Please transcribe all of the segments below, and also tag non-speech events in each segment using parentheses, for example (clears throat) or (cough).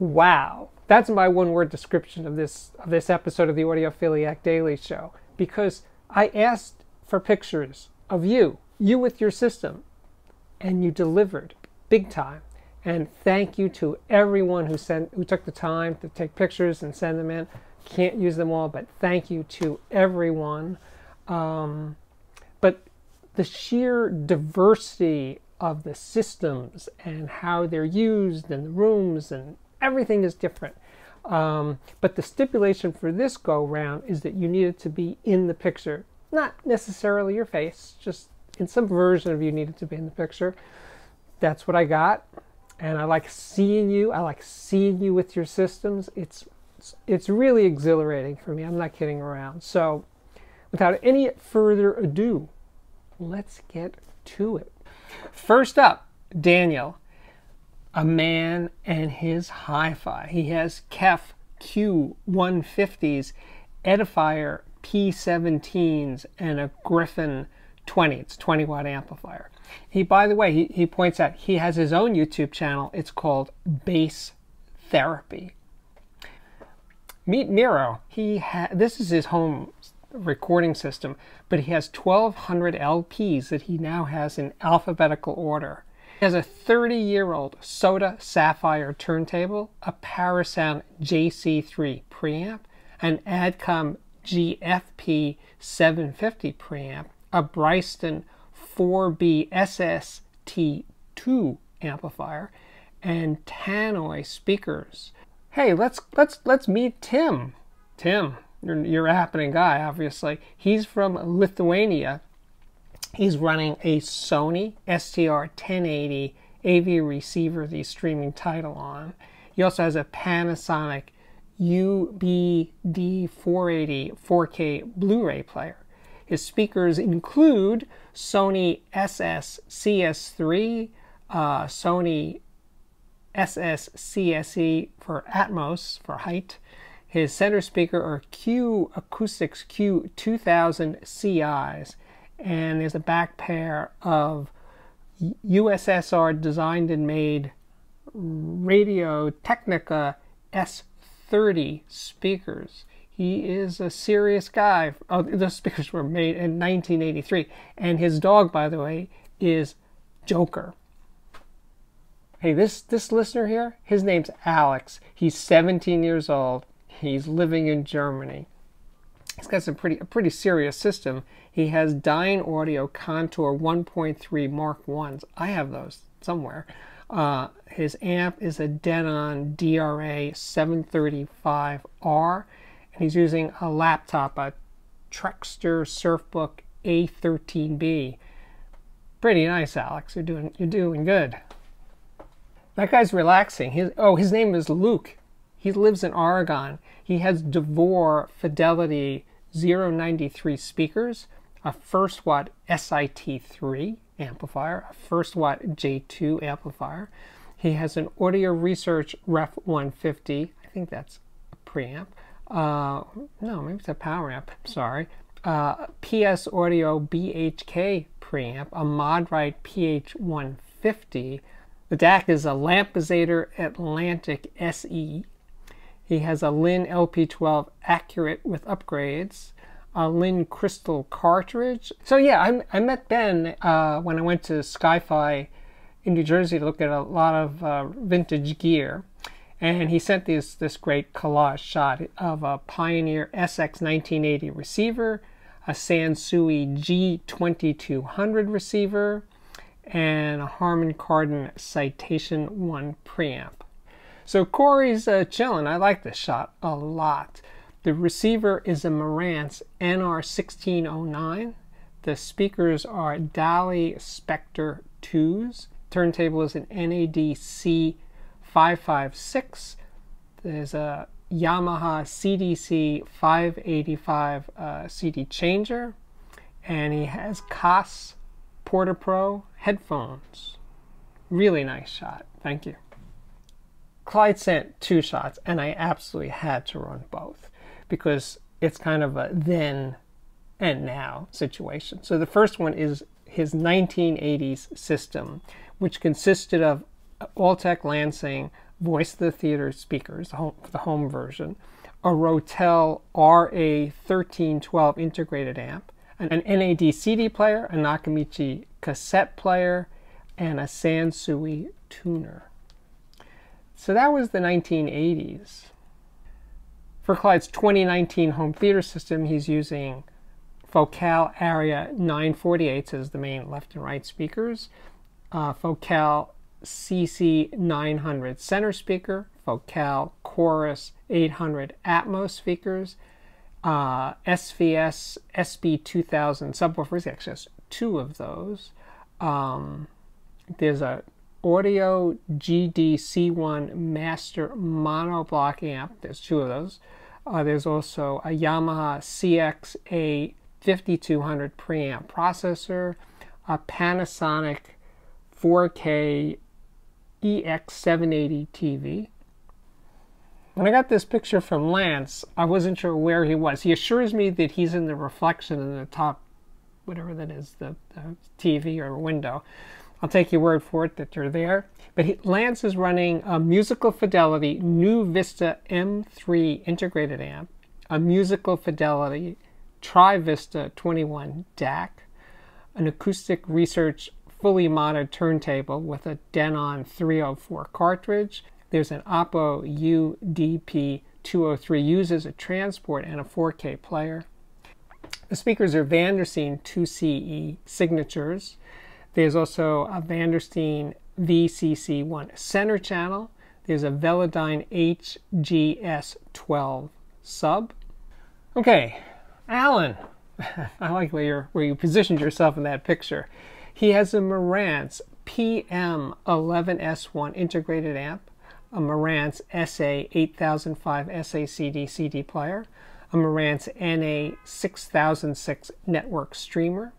Wow. That's my one word description of this of this episode of the Audiophiliac Daily Show because I asked for pictures of you, you with your system, and you delivered big time. And thank you to everyone who sent who took the time to take pictures and send them in. Can't use them all, but thank you to everyone. Um, but the sheer diversity of the systems and how they're used and the rooms and everything is different. Um, but the stipulation for this go round is that you needed to be in the picture, not necessarily your face, just in some version of you needed to be in the picture. That's what I got, and I like seeing you. I like seeing you with your systems. It's it's really exhilarating for me. I'm not kidding around. So, without any further ado, let's get to it. First up, Daniel a man and his hi-fi. He has KEF Q150s, Edifier P17s, and a Griffin 20. It's 20 watt amplifier. He, by the way, he, he points out he has his own YouTube channel. It's called Bass Therapy. Meet Miro. He ha- this is his home recording system, but he has 1200 LPs that he now has in alphabetical order. Has a 30 year old SOTA Sapphire turntable, a Parasound JC3 preamp, an Adcom GFP 750 preamp, a Bryston 4B SST2 amplifier, and Tannoy speakers. Hey, let's let's let's meet Tim. Tim, you're, you're a happening guy, obviously. He's from Lithuania He's running a Sony STR 1080 AV receiver that he's streaming Tidal on. He also has a Panasonic UBD480 4K Blu-ray player. His speakers include Sony SS-CS3, uh, Sony SS-CSE for Atmos for height. His center speaker are Q Acoustics Q2000 CIs and there's a back pair of USSR designed and made Radiotehnika S30 speakers. He is a serious guy. Oh, (laughs) the speakers were made in 1983. And his dog, by the way, is Joker. Hey, this, this listener here, his name's Alex. He's 17 years old. He's living in Germany. He's got some pretty a pretty serious system. He has Dynaudio Contour 1.3 Mark Ones. I have those somewhere. Uh, his amp is a Denon DRA 735R, and he's using a laptop, a Trekstor Surfbook A13B. Pretty nice, Alex. You're doing you're doing good. That guy's relaxing. His, oh, his name is Luke. He lives in Oregon. He has DeVore Fidelity 093 speakers, a first watt SIT3 amplifier, a first watt J2 amplifier. He has an Audio Research Ref 150. I think that's a preamp. Uh, no, maybe it's a power amp. Sorry. Uh, PS Audio BHK preamp, a ModWright PH150. The DAC is a Lampizator Atlantic SE he has a Linn LP12 Akurate with upgrades, a Linn Crystal cartridge. So yeah, I, I met Ben uh, when I went to Skyfi in New Jersey to look at a lot of uh, vintage gear. And he sent this, this great collage shot of a Pioneer SX 1980 receiver, a Sansui G2200 receiver, and a Harman Kardon Citation 1 preamp. So Corey's uh, chilling. I like this shot a lot. The receiver is a Marantz NR1609. The speakers are Dali Spektor 2s. Turntable is an NAD C556. There's a Yamaha CDC 585 uh, CD changer. And he has Koss Porta-Pro headphones. Really nice shot. Thank you. Clyde sent two shots, and I absolutely had to run both because it's kind of a then and now situation. So the first one is his 1980s system, which consisted of Altec Lansing, voice of the theater speakers, the home, the home version, a Rotel RA1312 integrated amp, an NAD CD player, a Nakamichi cassette player, and a Sansui tuner. So that was the 1980s. For Clyde's 2019 home theater system, he's using Focal Aria 948 as the main left and right speakers, uh, Focal CC900 center speaker, Focal Chorus 800 Atmos speakers, uh, SVS SB2000 subwoofers, He actually has two of those. Um, there's a Audio GDC1 Master Monoblock amp, there's two of those. Uh, there's also a Yamaha CXA 5200 preamp processor, a Panasonic 4K EX780 TV. When I got this picture from Lance, I wasn't sure where he was. He assures me that he's in the reflection in the top, whatever that is, the, the TV or window. I'll take your word for it that you're there. But he, Lance is running a Musical Fidelity New NuVista M3 integrated amp, a Musical Fidelity TriVista 21 DAC, an Acoustic Research fully modded turntable with a Denon 304 cartridge. There's an Oppo UDP 203 uses a transport and a 4K player. The speakers are Vandersteen 2CE signatures. There's also a Vandersteen VCC1 center channel. There's a Velodyne HGS12 sub. Okay, Alan, (laughs) I like where, where you positioned yourself in that picture. He has a Marantz PM11S1 integrated amp, a Marantz SA8005 SACD CD player, a Marantz NA6006 network streamer.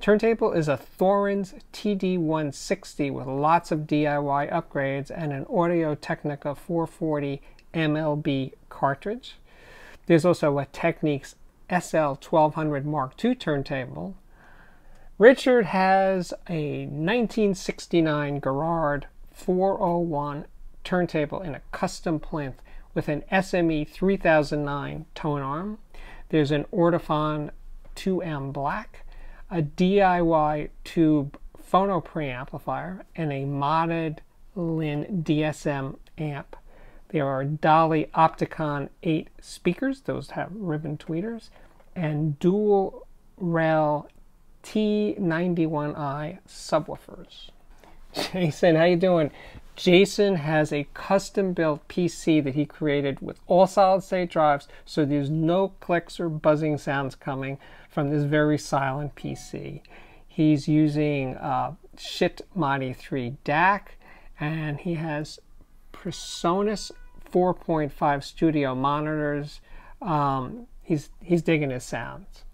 Turntable is a Thorens TD160 with lots of DIY upgrades and an Audio Technica 440 MLB cartridge. There's also a Technics SL1200 Mark II turntable Richard has a 1969 Garrard 401 turntable in a custom plinth with an SME 3009 tone arm. There's an Ortofon 2M Black, a DIY tube phono preamplifier, and a modded Linn DSM amp. There are Dali Opticon 8 speakers, those have ribbon tweeters, and dual REL T91i subwoofers. Jason, how you doing? Jason has a custom-built PC that he created with all solid-state drives, so there's no clicks or buzzing sounds coming from this very silent PC. He's using uh, Schiit Modi 3 DAC, and he has PreSonus 4.5 studio monitors. Um, he's he's digging his sounds.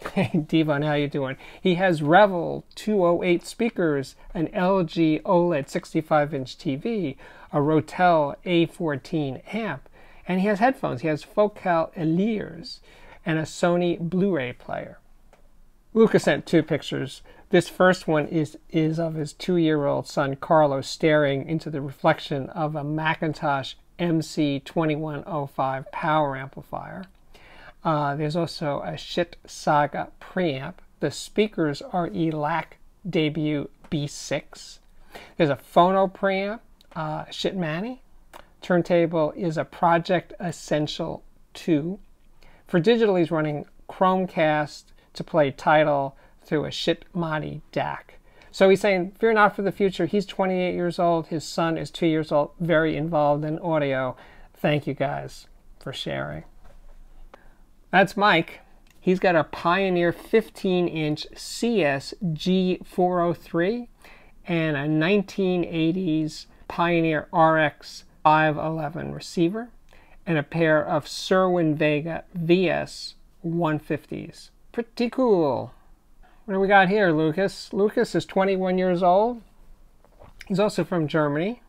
(laughs) Hey, Devon, how you doing? He has Revel 208 speakers, an LG OLED 65-inch TV, a Rotel A14 amp, and he has headphones. He has Focal Elears and a Sony Blu-ray player. Luca sent two pictures. This first one is, is of his two-year-old son Carlos staring into the reflection of a McIntosh MC2105 power amplifier. Uh, there's also a Schiit Saga preamp. The speakers are ELAC Debut B6. There's a phono preamp, uh, Mani. Turntable is a Pro-Ject Essential 2. For digital, he's running Chromecast to play Tidal through a Schiit Modi DAC. So he's saying, fear not for the future. He's 28 years old. His son is two years old, very involved in audio. Thank you guys for sharing. That's Mike. He's got a Pioneer 15 inch CS G403 and a 1980s Pioneer RX 511 receiver and a pair of Cerwin-Vega VS 150s. Pretty cool. What do we got here, Lucas? Lucas is 21 years old. He's also from Germany.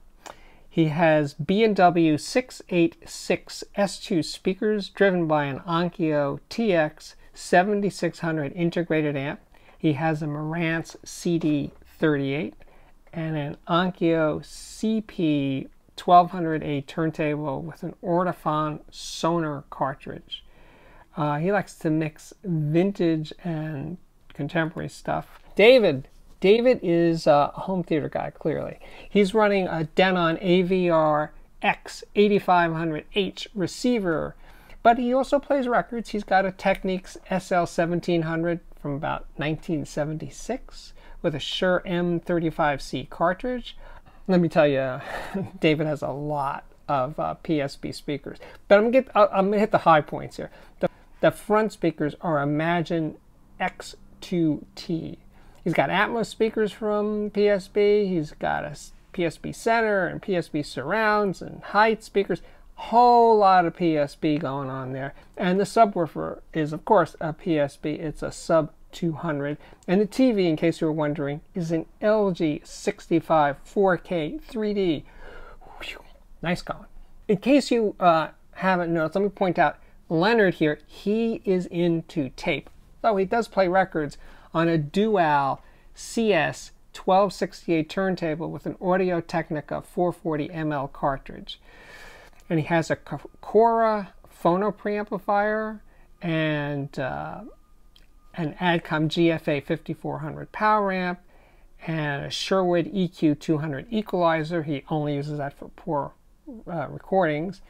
He has B&W 686 S2 speakers driven by an Onkyo TX 7600 integrated amp. He has a Marantz CD38 and an Onkyo CP 1200A turntable with an Ortofon Sonor cartridge. Uh, he likes to mix vintage and contemporary stuff. David. David is a home theater guy, clearly. He's running a Denon AVR X8500H receiver, but he also plays records. He's got a Technics SL1700 from about 1976 with a Shure M35C cartridge. Let me tell you, (laughs) David has a lot of uh, PSB speakers. But I'm gonna, get, I'm gonna hit the high points here. The, the front speakers are Imagine X2T. He's got Atmos speakers from PSB. He's got a PSB Center and PSB surrounds and height speakers. Whole lot of PSB going on there. And the subwoofer is, of course, a PSB. It's a sub 200. And the TV, in case you were wondering, is an LG 65 4K 3D. Whew, nice going. In case you uh, haven't noticed, let me point out Leonard here, he is into tape. Though he does play records on a Dual CS 1268 turntable with an Audio Technica 440 ml cartridge. And he has a Cora phono preamplifier and uh, an Adcom GFA 5400 power amp and a Sherwood EQ 200 equalizer. He only uses that for poor uh, recordings.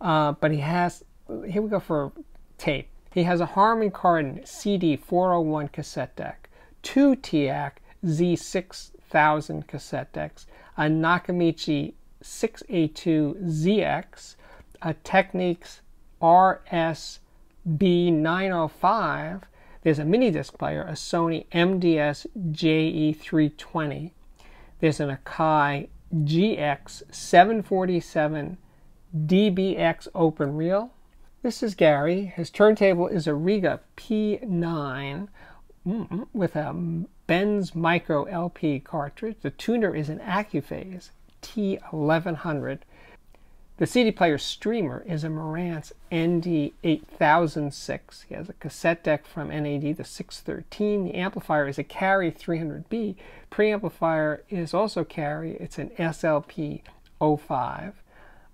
Uh, but he has, here we go for tape. He has a Harman Kardon CD 401 cassette deck, two TEAC Z6000 cassette decks, a Nakamichi 6A2ZX, a Technics RS-B905, there's a mini disc player, a Sony MDS JE320. There's an Akai GX747 DBX open reel. This is Gary. His turntable is a Rega P9 mm-hmm, with a Benz Micro LP cartridge. The tuner is an Accuphase T1100 the CD player streamer is a Marantz ND8006. He has a cassette deck from NAD, the 613. The amplifier is a Cary 300B. Preamplifier is also Cary. It's an SLP 05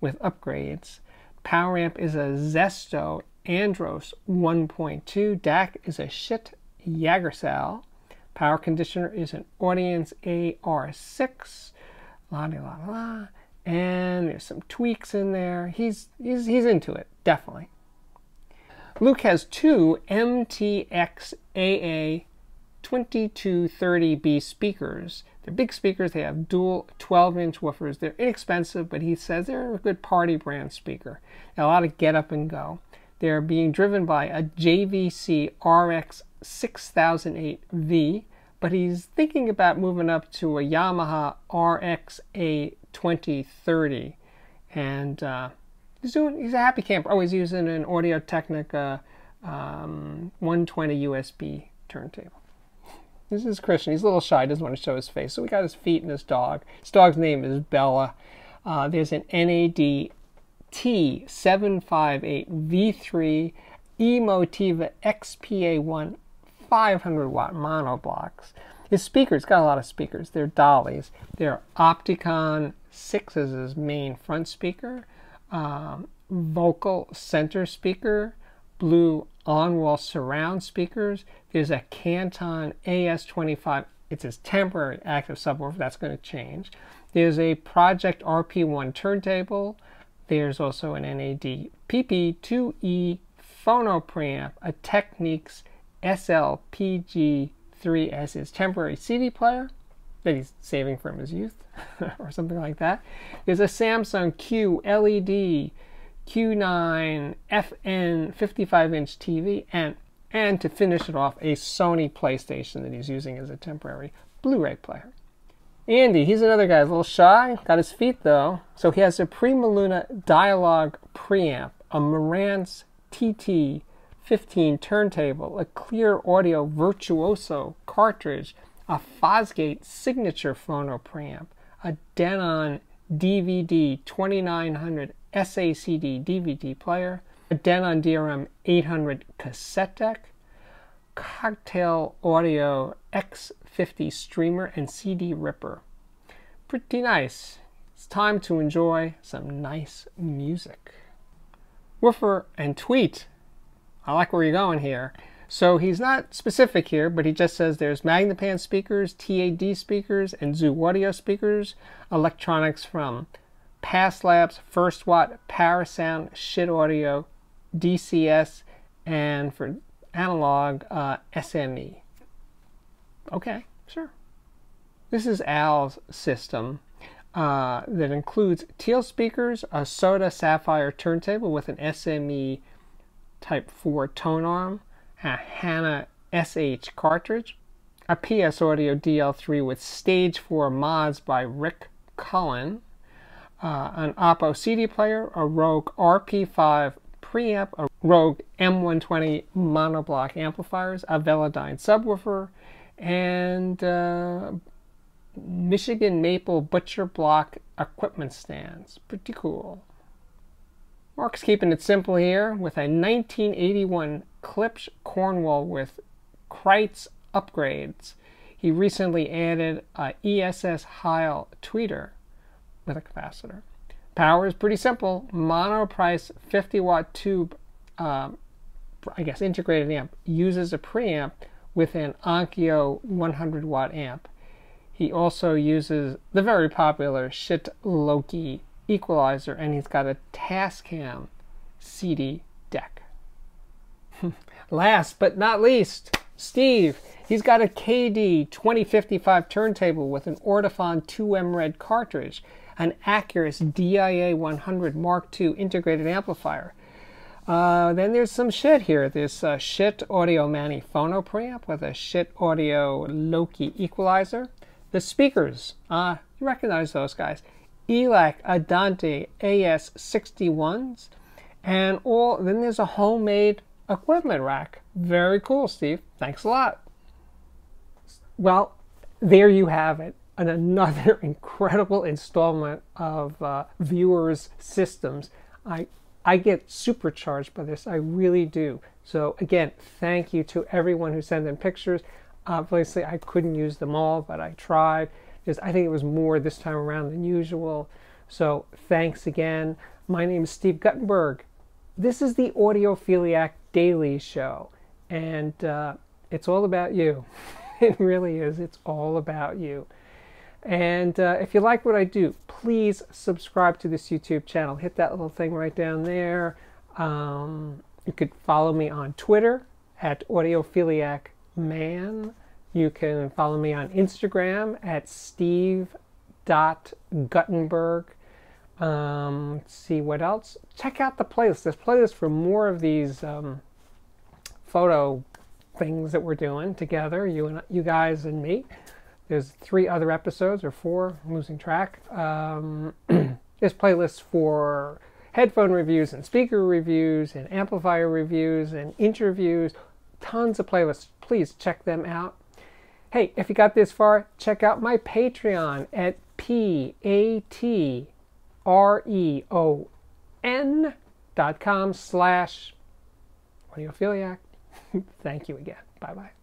with upgrades. Power amp is a Zesto Andros 1.2. DAC is a Schiit Yggdrasil. Power conditioner is an Audience AR6. La la la and there's some tweaks in there. He's, he's, he's into it, definitely. Luke has two MTX-AA 2230B speakers. They're big speakers. They have dual 12-inch woofers. They're inexpensive, but he says they're a good party brand speaker. a lot of get up and go. They're being driven by a JVC RX 6008V, but he's thinking about moving up to a Yamaha RX-A 2030. And uh, he's doing, he's a happy camper. Oh, he's using an Audio Technica um, 120 USB turntable. This is Christian. He's a little shy, doesn't want to show his face. So we got his feet and his dog. His dog's name is Bella. Uh, there's an NAD T758 V3 Emotiva XPA1 500 watt monoblocks. His speakers got a lot of speakers. They're Dalis. They're Opticon 6 is his main front speaker, um, Vokal center speaker, blue on-wall surround speakers. There's a Canton AS25. It's his temporary active subwoofer. That's going to change. There's a Pro-Ject RP1 turntable. There's also an NAD PP2E phono preamp, a Technics SLPG3 is temporary CD player that he's saving from his youth (laughs) or something like that. There's a Samsung Q LED Q9 FN 55 inch TV and and to finish it off a Sony PlayStation that he's using as a temporary Blu-ray player. Andy, he's another guy, a little shy, got his feet though. So he has a Prima Luna Dialogue preamp, a Marantz TT 15 turntable, a clear audio virtuoso cartridge, a Fosgate signature phono preamp, a Denon DVD 2900 SACD DVD player, a Denon DRM 800 cassette deck, Cocktail Audio X50 streamer, and CD ripper. Pretty nice. It's time to enjoy some nice music. Woofer and Tweet. I like where you're going here. So he's not specific here, but he just says there's Magnepan speakers, TAD speakers, and Zu Audio speakers, electronics from Pass Labs, First Watt, Parasound, Schiit Audio, DCS, and for analog, uh, SME. Okay, sure. This is Al's system uh, that includes Thiel speakers, a SOTA Sapphire turntable with an SME Type 4 tone arm, a Hana SH cartridge, a PS Audio DL3 with Stage 4 mods by Rick Cullen, uh, an Oppo CD player, a Rogue RP5 preamp, a Rogue M120 monoblock amplifiers, a Velodyne subwoofer, and uh, Michigan Maple Butcher Block equipment stands. Pretty cool. Mark's keeping it simple here with a 1981 Klipsch Cornwall with Crites upgrades. He recently added a ESS Heil tweeter with a capacitor. Power is pretty simple. Mono price 50 watt tube, um, I guess integrated amp, uses a preamp with an Onkyo 100 watt amp. He also uses the very popular Schiit Loki equalizer and he's got a Tascam CD deck. (laughs) Last but not least, Steve. He's got a KD 2055 turntable with an Ortofon 2M Red cartridge, an Acurus DIA 100 Mark II integrated amplifier, uh, then there's some shit here. This uh, Schiit Audio Mani phono preamp with a Schiit Audio Loki equalizer. The speakers, uh, you recognize those guys. ELAC Adante AS61s. And all, then there's a homemade equipment rack. Very cool, Steve. Thanks a lot. Well, there you have it. And another (laughs) incredible installment of uh, viewers' systems. I I get supercharged by this. I really do. So again, thank you to everyone who sent in pictures. Obviously, I couldn't use them all, but I tried. Because I think it was more this time around than usual. So thanks again. My name is Steve Guttenberg. This is the Audiophiliac Daily Show, and uh, it's all about you. (laughs) it really is. It's all about you. And uh, if you like what I do, please subscribe to this YouTube channel. Hit that little thing right down there. Um, you could follow me on Twitter at Audiophiliac Man. You can follow me on Instagram at steve.guttenberg. Um, let's see what else. Check out the playlist. There's playlist for more of these um, photo things that we're doing together, you and you guys and me. There's three other episodes, or four, I'm losing track. Um, (clears throat) there's playlists for headphone reviews and speaker reviews and amplifier reviews and interviews. Tons of playlists. Please check them out. Hey, if you got this far, check out my Patreon at p a t r e o n dot com slash audiophiliac. (laughs) Thank you again. Bye bye.